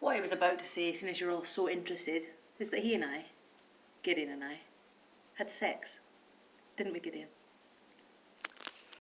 What I was about to say, seeing as you're all so interested, is that he and I, Gideon and I, had sex. Didn't we, Gideon?